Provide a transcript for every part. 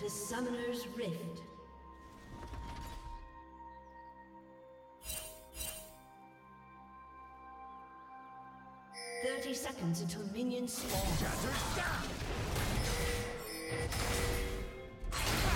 To Summoner's Rift. Thirty seconds until minions spawn. Minions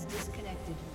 has disconnected.